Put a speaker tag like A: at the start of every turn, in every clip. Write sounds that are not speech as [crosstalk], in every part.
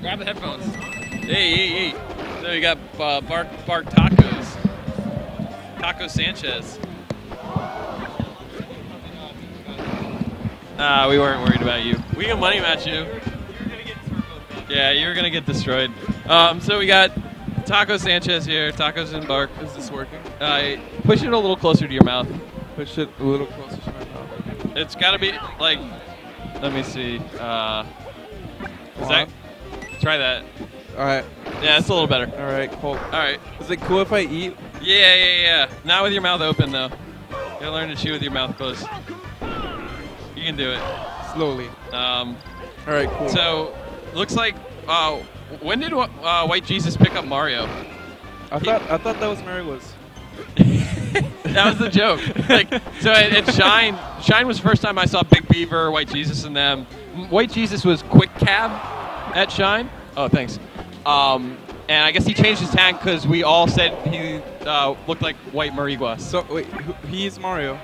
A: Grab the headphones. Hey, hey, hey. So you got uh, Bark Bark Tacos. Taco Sanchez. Ah, uh, we weren't worried about you. We can money match you. Yeah, you're gonna get destroyed. Um, so we got Taco Sanchez here. Tacos and Bark.
B: Is this working?
A: Uh, push it a little closer to your mouth.
B: Push it a little closer.
A: It's got to be like. Let me see. Uh, is that? Try that.
B: All right.
A: Yeah, it's a little better.
B: All right. Cool.
A: All right.
B: Is it cool if I eat?
A: Yeah, yeah, yeah. Not with your mouth open though. You gotta learn to chew with your mouth closed. You can do it.
B: Slowly.
A: Um,
B: All right. Cool.
A: so, looks like. Uh, when did uh, White Jesus pick up Mario?
B: I thought I thought that was Mary was. [laughs]
A: that was the joke. Like, so at, at Shine, Shine was the first time I saw Big Beaver, White Jesus, and them. White Jesus was Quick Cab at Shine. Oh, thanks. Um, and I guess he changed his tag because we all said he uh, looked like White Marigua.
B: So wait, he's Mario.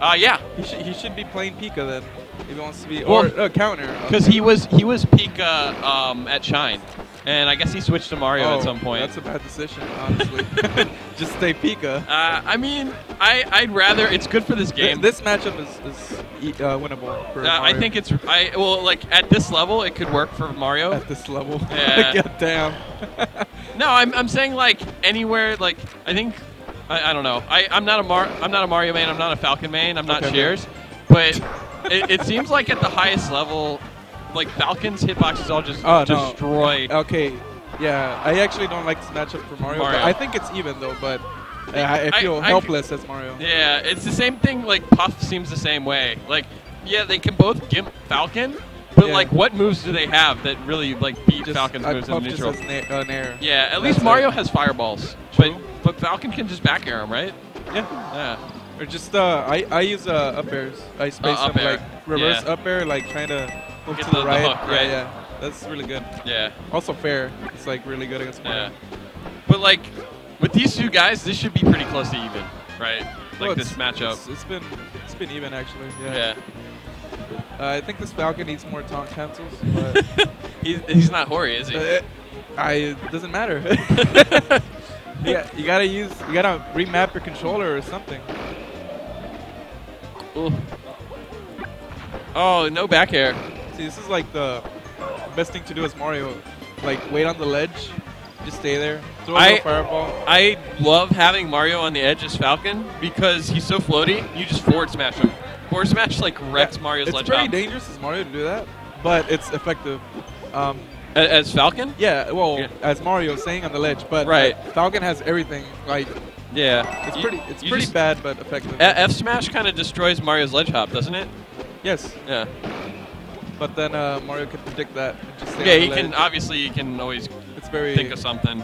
A: Uh, yeah,
B: He should he should be playing Pika then, if he wants to be
A: Well,
B: or uh, counter.
A: because he was he was Pika um, at Shine, and I guess he switched to Mario
B: oh,
A: at some point.
B: That's a bad decision, honestly. [laughs] Just stay Pika.
A: uh, I mean, I I'd rather it's good for this game.
B: This matchup is, is uh, winnable for
A: Uh, I think it's I well like at this level it could work for Mario.
B: at this level. [laughs]
A: Yeah.
B: God damn.
A: No, I'm, I'm saying like anywhere like I think I, I don't know. I, I'm not a Mar I'm not a Mario main, I'm not a Falcon main, I'm not
B: Okay.
A: Shears. But it, it seems like at the highest level like Falcon's hitboxes all just
B: Oh, no.
A: destroy
B: Okay, yeah, I actually don't like this matchup for Mario.
A: Mario.
B: But I think it's even though, but I, I
A: I-
B: feel
A: I-
B: helpless as Mario.
A: Yeah, it's the same thing like Puff seems the same way. Like yeah, they can both gimp Falcon, but
B: Yeah.
A: like what moves do they have that really like beat
B: Just,
A: Falcon's
B: I
A: moves in
B: Puff
A: the
B: just
A: neutral?
B: has na- uh, nair.
A: Yeah, at
B: That's
A: least
B: it.
A: Mario has fireballs. But
B: True.
A: but Falcon can just back air him, right?
B: Yeah.
A: Yeah.
B: Or just uh, I I use uh, up airs. I space
A: up
B: them
A: air.
B: like reverse
A: Yeah.
B: up air, like trying to
A: Get
B: to
A: the-
B: the,
A: the
B: right.
A: hook, right?
B: Yeah, yeah, that's really good.
A: Yeah.
B: Also fair. It's like really good against Mario.
A: Yeah. But like with these two guys, this should be pretty close to even, right? Like
B: Well,
A: this matchup.
B: It's, it's been it's been even actually. Yeah.
A: Yeah.
B: Uh, I think this Falcon needs more taunt cancels, but [laughs]
A: he's, he's not Hori, is he?
B: uh, I it doesn't matter. [laughs] yeah, you gotta use you gotta remap your controller or something.
A: Ooh. Oh, no back air.
B: This is like the best thing to do as Mario. Like wait on the ledge, just stay there, throw a
A: I-
B: little fireball.
A: I love having Mario on the edge as Falcon because he's so floaty. You just forward smash him. Forward smash like wrecks
B: Yeah,
A: Mario's
B: It's
A: ledge
B: pretty
A: hop.
B: dangerous as Mario to do that, but it's effective. Um,
A: As Falcon?
B: yeah, well,
A: Yeah.
B: as Mario staying on the ledge, but
A: Right.
B: Falcon has everything. Like
A: Yeah.
B: it's
A: You-
B: pretty, it's pretty bad, but effective.
A: F Smash kind of destroys Mario's ledge hop, doesn't it?
B: yes,
A: Yeah.
B: But then uh, Mario can predict that. Just
A: Yeah, he can obviously he can always
B: It's very.
A: think of something.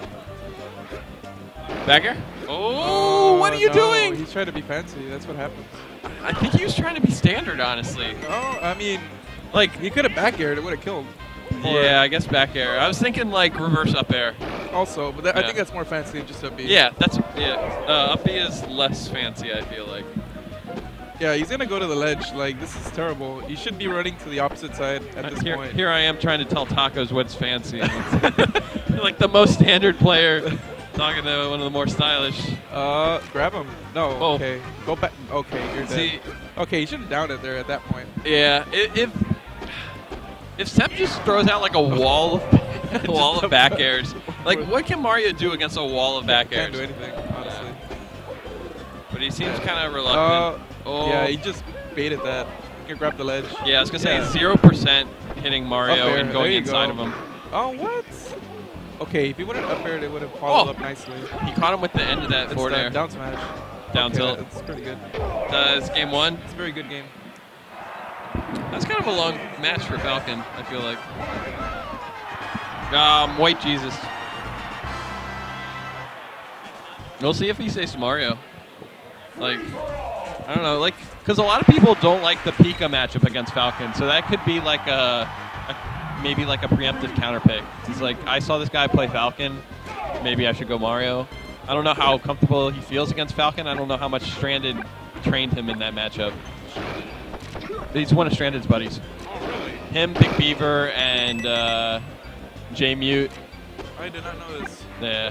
A: Back air? Oh, what are you
B: no,
A: doing?
B: He's trying to be fancy. That's what happens.
A: I think he was trying to be standard, honestly.
B: Oh, I mean,
A: Like,
B: he could have back aired. It would have killed. Or-
A: yeah, I guess back air. I was thinking like reverse up air.
B: Also, but that, I think that's more fancy than just a B.
A: Yeah, that's yeah. Uh, up B is less fancy. I feel like.
B: Yeah, he's gonna go to the ledge. Like this is terrible. You should be running to the opposite side at this
A: here,
B: point.
A: here I am trying to tell Tacos what's fancy. [laughs] like the most standard player talking to one of the more stylish.
B: Uh, grab him. No.
A: Oh.
B: Okay. Go back. Okay, you're dead.
A: See,
B: Okay, you should have downed it there at that point.
A: yeah, if if Sep just throws out like a [laughs] wall of [laughs] wall of back airs, like what can Mario do against a wall of back airs?
B: Can't do anything, honestly.
A: But he seems kind of reluctant.
B: Uh,
A: oh,
B: Yeah, he just baited that. You can grab the ledge.
A: Yeah, I was gonna say zero percent hitting Mario and going inside
B: go.
A: of him.
B: Oh, what? Okay, if he would have up aired, it would have followed
A: Oh.
B: up nicely.
A: He caught him with the end of that
B: It's
A: forward air.
B: down smash.
A: Down
B: okay,
A: tilt.
B: It's pretty good.
A: Uh, it's game one.
B: It's a very good game.
A: That's kind of a long match for Falcon. I feel like. Um, White Jesus. We'll see if he says Mario. Like, I don't know, like, because a lot of people don't like the Pika matchup against Falcon, so that could be like a, a maybe like a preemptive counter pick. He's like, I saw this guy play Falcon, maybe I should go Mario. I don't know how comfortable he feels against Falcon. I don't know how much Stranded trained him in that matchup. He's one of Stranded's buddies. Him, Big Beaver, and uh, J mute.
B: I did not know this.
A: Yeah.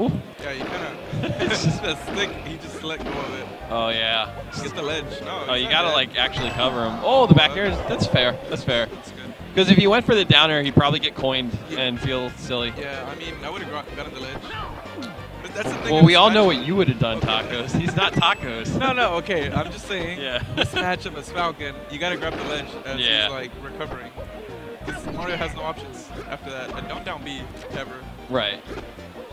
A: Ooh.
B: Yeah, you kind of. [laughs] it's just a stick. He just let go of it.
A: Oh yeah.
B: Get the ledge. No.
A: Oh, you gotta
B: dead.
A: like actually cover him. Oh, the back air. is- That's fair. That's fair.
B: That's good.
A: Because if he went for the downer, he'd probably get coined
B: Yeah.
A: and feel silly.
B: Yeah, I mean, I would have gotten the ledge. But that's the thing.
A: Well, we all know what you would have done, tacos. He's not tacos.
B: No, no, okay. I'm just saying.
A: Yeah.
B: This matchup as Falcon, you gotta grab the ledge as
A: Yeah.
B: he's like recovering. 'Cause Mario has no options after that. And don't down B ever.
A: Right.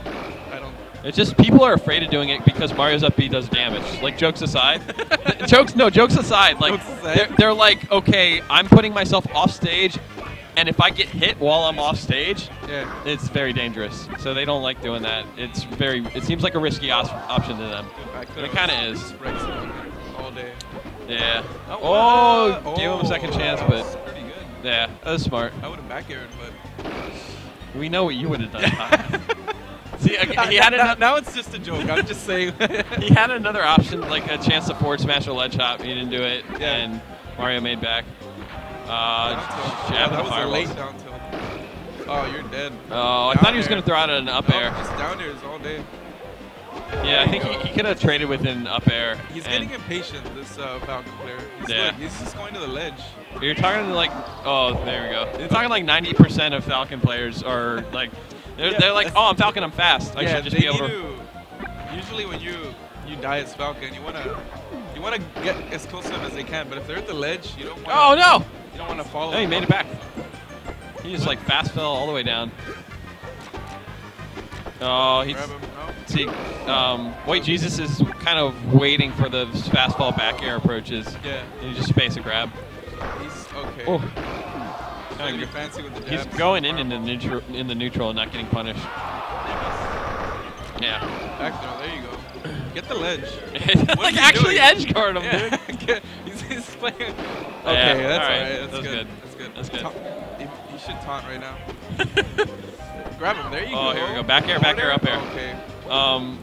B: I don't.
A: It's just people are afraid of doing it because Mario's up B does damage. Like jokes aside, [laughs] jokes no jokes aside. Like
B: Jokes aside.
A: They're, they're like, okay, I'm putting myself off stage, and if I get hit while I'm off stage,
B: Yeah.
A: it's very dangerous. So they don't like doing that. It's very. It seems like a risky option to them. It is.
B: just wrecked him all day.
A: Yeah.
B: Oh,
A: Oh, give him a second
B: oh,
A: chance, but
B: good.
A: yeah, that was smart.
B: I would have back aired, but
A: We know what you would have done. [laughs] [laughs] See, he had
B: now, now it's just a joke. I'm just saying. [laughs]
A: he had another option, like a chance to forward smash a ledge hop. He didn't do it,
B: Yeah.
A: and Mario made back. Uh,
B: Down tilt.
A: jab
B: Yeah, that was a late down tilt. Oh, you're dead.
A: Oh, I
B: Down
A: thought he was going to throw out an up
B: No,
A: air.
B: down airs all day.
A: Yeah, I think he, he could have traded with an up air.
B: He's getting impatient, this uh, Falcon player. He's,
A: Yeah.
B: like, he's just going to the ledge.
A: You're talking like, oh, there we go. You're talking like 90% of Falcon players are like, they're,
B: Yeah,
A: they're like, oh, I'm Falcon, I'm fast. I
B: yeah,
A: should just be able to.
B: to. Usually, when you you die as Falcon, you wanna you wanna get as close to them as they can. But if they're at the ledge, you don't. Wanna,
A: Oh no!
B: You don't want to follow.
A: No, he made it back. He just like fast fell all the way down. Oh, he's.
B: No.
A: see. Um, White Jesus is kind of waiting for the fastball back air approaches.
B: Yeah.
A: And he just space a grab.
B: He's okay.
A: Oh,
B: To get fancy with the
A: he's going in in the neutral in the neutral and not getting punished. Yeah.
B: Back throw. There you go. [clears throat] Get the ledge. [laughs]
A: Like actually
B: doing?
A: edge guard him,
B: Yeah. [laughs]
A: dude.
B: He's, he's playing. Okay,
A: Yeah,
B: that's
A: all right.
B: alright. That's,
A: That's
B: good. That's good.
A: That's good.
B: He, he should taunt right now. [laughs] Grab him. There you
A: Oh,
B: go.
A: here we go. Back air, back air, up air.
B: Okay.
A: Um,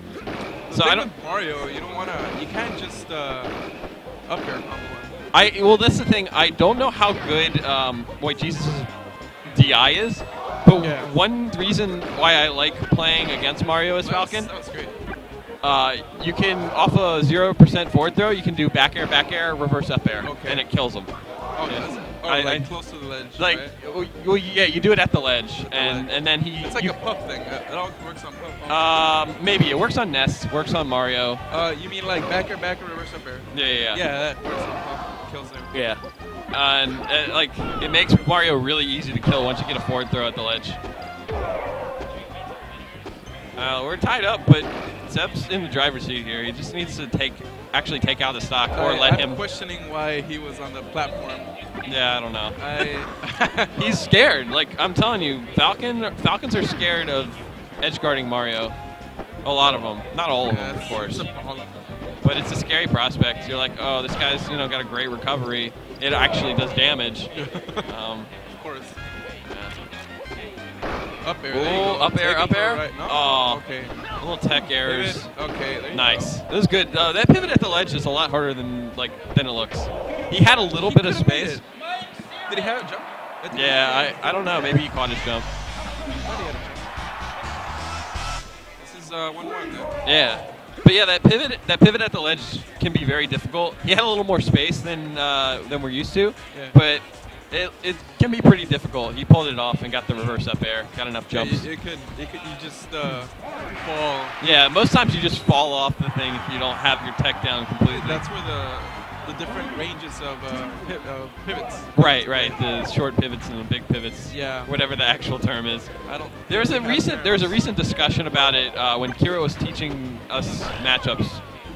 A: so I don't.
B: with Mario, you don't wanna, you can't just uh, up air combo.
A: I well, that's the thing. I don't know how good um, White Jesus' DI is, but
B: Yeah.
A: one reason why I like playing against Mario as
B: That was-
A: Falcon,
B: That was great.
A: uh, you can off a zero percent forward throw, you can do back air, back air, reverse up air,
B: Okay.
A: and it kills them.
B: Oh,
A: Yeah.
B: Oh,
A: I-
B: like
A: I-
B: close to the ledge.
A: Like,
B: right?
A: well, yeah, you do it at the ledge, and
B: ledge.
A: and then he.
B: it's like
A: you,
B: a puff thing. Uh, It all works on puff.
A: um, maybe it works on Ness, works on Mario.
B: Uh, you mean like back air, back air, reverse up air?
A: Yeah, yeah, yeah.
B: Yeah, that works on puff. Kills them.
A: Yeah. And uh, like it makes Mario really easy to kill once you get a forward throw at the ledge. Uh, we're tied up, but Zeb's in the driver's seat here. He just needs to take actually take out the stock or
B: I-
A: let
B: I'm
A: him.
B: questioning why he was on the platform.
A: Yeah, I don't know.
B: I. [laughs] [laughs]
A: He's scared. Like I'm telling you, Falcon Falcons are scared of edge guarding Mario. A lot of them, not all of them, of course.
B: it's a problem.
A: But it's a scary prospect. You're like, oh, this guy's you know got a great recovery. It actually does damage. [laughs] Um,
B: Of course.
A: yeah.
B: Up air.
A: Oh,
B: go.
A: up air,
B: Taking
A: up air?
B: Right. No?
A: Oh.
B: Okay.
A: A little tech errors.
B: Pivot. Okay. There you
A: Nice.
B: Go.
A: That was good. Uh, that pivot at the ledge is a lot harder than like than it looks. He had a little
B: He
A: bit of space.
B: Did he have a jump?
A: Yeah, I, I don't know. Maybe he caught his jump.
B: a- I thought he had a jump. This is uh, one more. Then.
A: Yeah. But yeah, that pivot that pivot at the ledge can be very difficult. He had a little more space than uh, than we're used to,
B: Yeah.
A: but it, it can be pretty difficult. He pulled it off and got the reverse up air. Got enough
B: Yeah,
A: jumps.
B: you, it could. It could. You just uh, fall.
A: Yeah, most times you just fall off the thing if you don't have your tech down completely.
B: That's where the the different ranges of uh, uh, pivots.
A: Right, right. The short pivots and the big pivots.
B: Yeah.
A: Whatever the actual term is.
B: I don't.
A: There was a recent
B: have
A: there was a recent discussion about it uh, when Kira was teaching us matchups.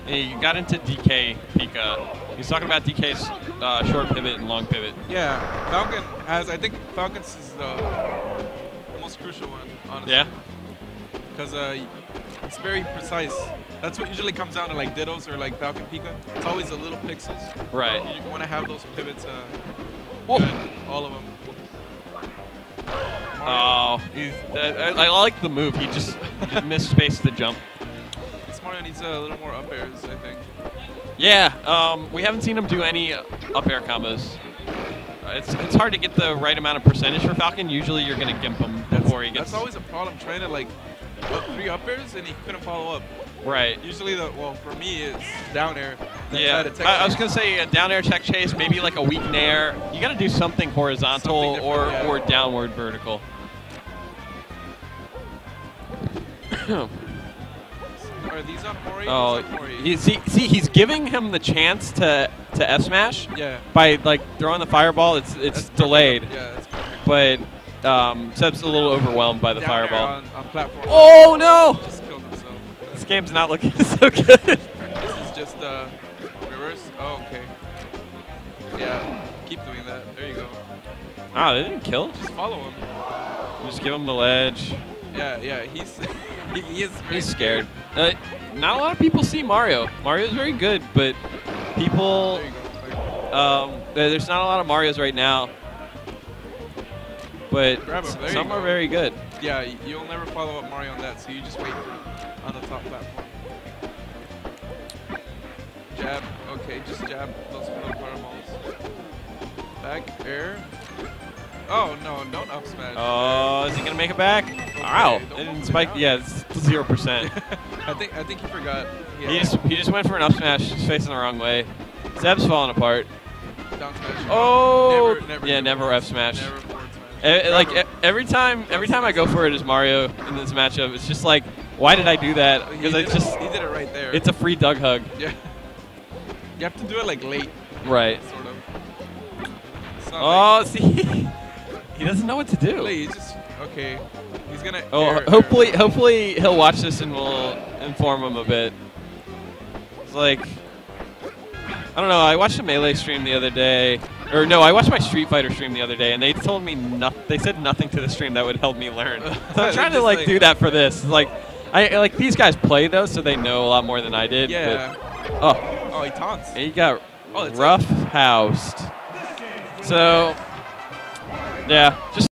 A: He got into DK Pika. He's talking about DK's uh, short pivot and long pivot.
B: Yeah, Falcon has. I think Falcons is the most crucial one, honestly.
A: Yeah.
B: Because uh, it's very precise. That's what usually comes down to like Dittos or like Falcon Pika. It's always the little pixels.
A: Right.
B: You want to have those pivots. Uh, good, all of them.
A: Oh, he's, uh, I, I like the move. He just, just missed space the jump.
B: Needs a little more up airs, I think.
A: Yeah. Um, we haven't seen him do any up air combos. It's, it's hard to get the right amount of percentage for Falcon. Usually you're going to gimp him
B: That's,
A: before he gets.
B: that's always a problem trying to like up three uppers and he couldn't follow up.
A: right.
B: Usually the well for me it's down air.
A: Yeah,
B: to
A: I, I was gonna say a down air tech chase, maybe like a weak nair. You got to do something horizontal
B: Something
A: or
B: yeah.
A: or downward vertical. [clears throat] [clears throat]
B: Are these up Mori?
A: oh,
B: What's up, Mori?
A: he, see, see, he's giving him the chance to to F smash
B: yeah.
A: by like throwing the fireball. It's it's
B: That's perfect.
A: delayed,
B: Yeah, that's perfect.
A: but um, Seb's a little overwhelmed by the
B: Down
A: fireball.
B: on, on platform.
A: Oh no!
B: Just killed himself.
A: This game's not looking [laughs] so good.
B: This is just uh, reverse. Oh, okay. Yeah, keep doing that. There you go.
A: Ah, they didn't kill.
B: Just follow him.
A: Just give him the ledge.
B: Yeah, yeah. He's [laughs] he, is
A: He's scared. Uh, not a lot of people see Mario. Mario's very good, but people,
B: There you go.
A: um, there's not a lot of Mario's right now. But
B: him,
A: s-
B: there
A: some
B: go.
A: are very good.
B: Yeah, you'll never follow up Mario on that, so you just wait on the top platform. Jab. Okay, just jab those little fireballs. Back air. Oh no! Don't up smash.
A: Oh, is he gonna make it back? Wow,
B: don't
A: it didn't spike. Yeah, it's zero percent. [laughs]
B: I think I think he forgot.
A: He just he just went for an up smash, just facing the wrong way. Zeb's falling apart.
B: down smash.
A: Oh,
B: Never, never
A: yeah, never. F smash.
B: Never smash.
A: Eh, like eh, every time, every time I go for it as Mario in this matchup, it's just like, why did I do that? Because
B: did
A: it's
B: it-
A: just,
B: he did it right there.
A: it's a free Doug hug.
B: yeah. You have to do it like late,
A: Right.
B: sort of.
A: Oh, see, [laughs] he doesn't know what to do.
B: late, he's just okay. He's gonna.
A: Oh,
B: air-
A: hopefully,
B: air.
A: hopefully he'll watch this and we'll inform him a bit. It's like, I don't know. I watched a melee stream the other day, or no, I watched my Street Fighter stream the other day, and they told me nothing. They said nothing to the stream that would help me learn. [laughs] So I'm trying to like,
B: like-
A: do that for this. Like, I like these guys play though, so they know a lot more than I did.
B: Yeah.
A: But, oh,
B: Oh, he taunts.
A: he got
B: Oh,
A: rough housed. So, yeah, just.